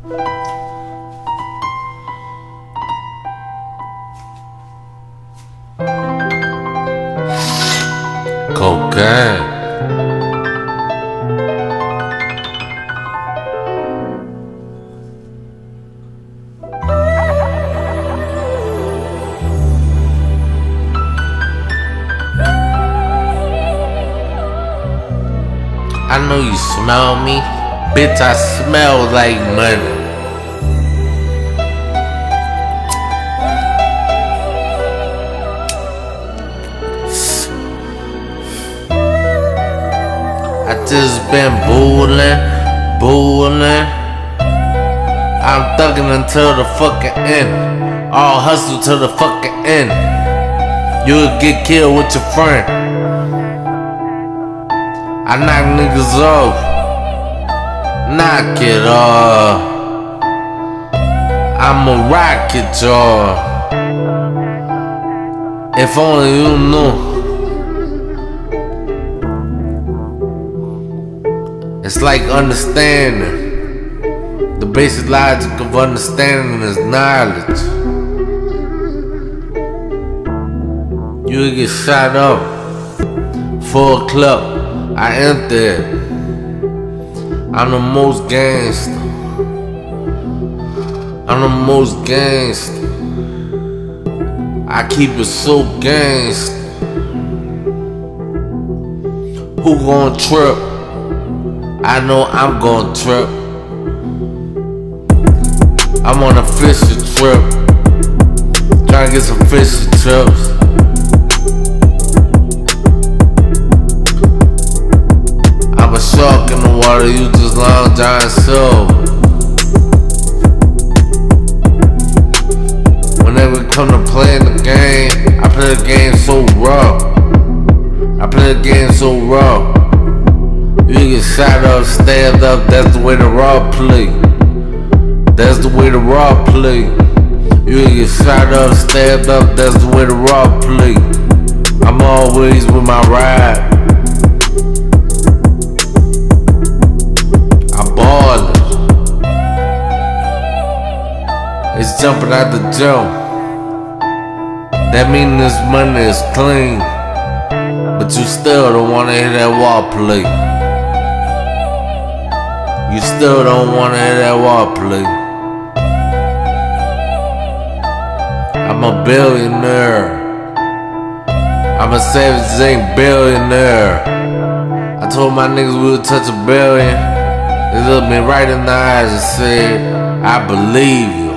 Cocaine. I know you smell me. Bitch, I smell like money. I just been booling, booling. I'm thugging until the fucking end. All hustle till the fucking end. You'll get killed with your friend. I knock niggas off. Knock it off. I'ma rock it, y'all. If only you knew. It's like understanding. The basic logic of understanding is knowledge. You get shot up for a club. I entered. I'm the most gangster. I'm the most gangster. I keep it so gangster. Who gon' trip? I know I'm gon' trip. I'm on a fishing trip. Trying to get some fishing trips. Water, you just long giant silver. Whenever it come to playing the game, I play the game so rough. I play the game so rough. You get shot up, stand up, that's the way the raw play. That's the way the raw play. You get shot up, stand up, that's the way the raw play. I'm always with my ride. It's jumping out the jump. That mean this money is clean. But you still don't wanna hear that wall play. You still don't wanna hear that wall play. I'm a billionaire. I'm a savage ain't billionaire. I told my niggas we would touch a billion. They looked me right in the eyes and said, I believe you.